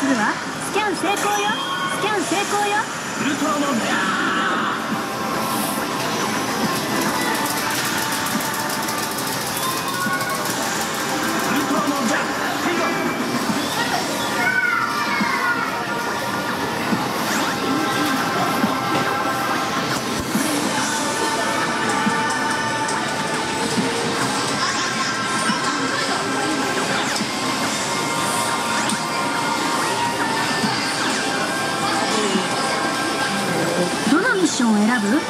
するわスキャン成功よ。スキャン成功よ。ウルトラを選ぶ？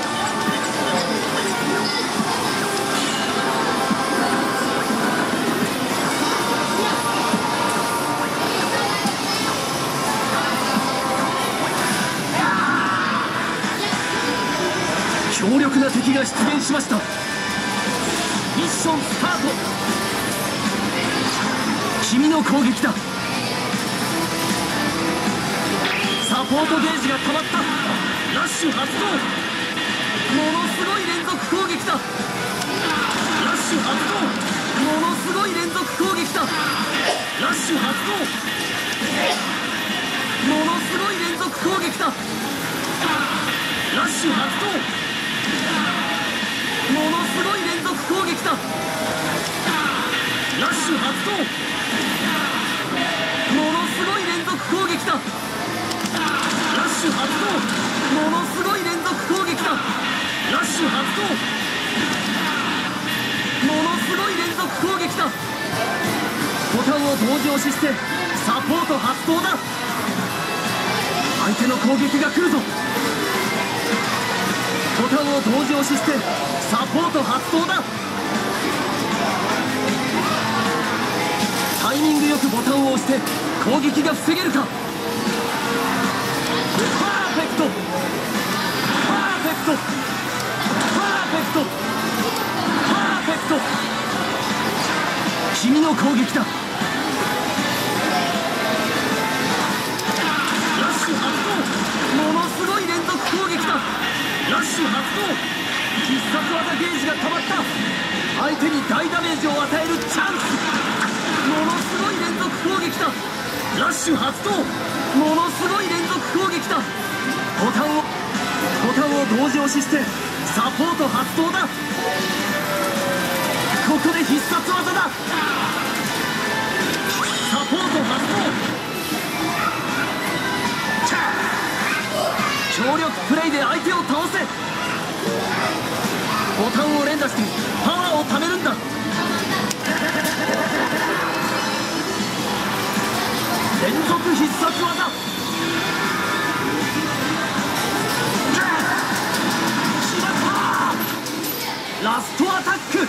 強力な敵が出現しました。ミッションスタート。君の攻撃だ。サポートゲージが溜まった。ラッシュ発動。ものすごい連続攻撃だ。ラッシュ発動。ものすごい連続攻撃だ。ラッシュ発動。ものすごい連続攻撃だ。ラッシュ発動。ものすごい連続攻撃だ。攻撃だボタンを同時押ししてサポート発動だ。相手の攻撃が来るぞ。ボタンを同時押ししてサポート発動だ。タイミングよくボタンを押して攻撃が防げるか。の攻撃だ。ラッシュ発動。ものすごい連続攻撃だ。ラッシュ発動必殺技ゲージが溜まった。相手に大ダメージを与えるチャンス。ものすごい連続攻撃だ。ラッシュ発動。ものすごい連続攻撃だ。ボタンをボタンを同時押ししてサポート発動だ。ここで必殺技だ。強力プレイで相手を倒せ。ボタンを連打してパワーを貯めるんだ。連続必殺技。ラストアタック。